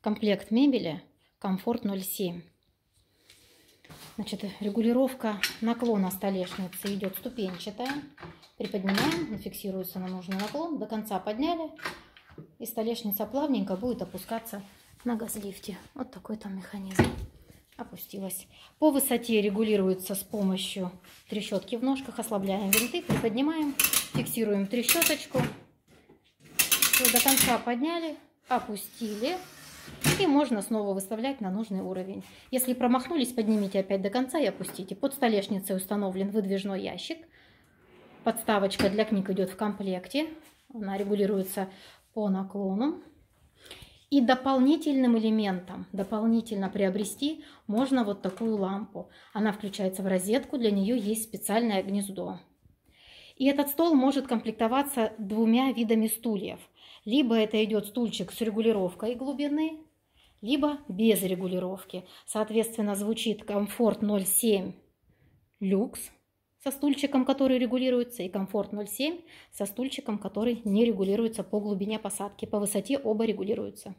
комплект мебели Комфорт 07. Значит, регулировка наклона столешницы идет ступенчатая. Приподнимаем, фиксируется на нужный наклон. До конца подняли. И столешница плавненько будет опускаться на газлифте. Вот такой там механизм. Опустилась. По высоте регулируется с помощью трещотки в ножках. Ослабляем винты, приподнимаем, фиксируем трещоточку. Все, до конца подняли, опустили. И можно снова выставлять на нужный уровень. Если промахнулись, поднимите опять до конца и опустите. Под столешницей установлен выдвижной ящик. Подставочка для книг идет в комплекте. Она регулируется по наклону. И дополнительным элементом, дополнительно приобрести можно вот такую лампу. Она включается в розетку, для нее есть специальное гнездо. И этот стол может комплектоваться двумя видами стульев. Либо это идет стульчик с регулировкой глубины, либо без регулировки. Соответственно, звучит комфорт 0,7 люкс со стульчиком, который регулируется, и комфорт 0,7 со стульчиком, который не регулируется по глубине посадки. По высоте оба регулируются.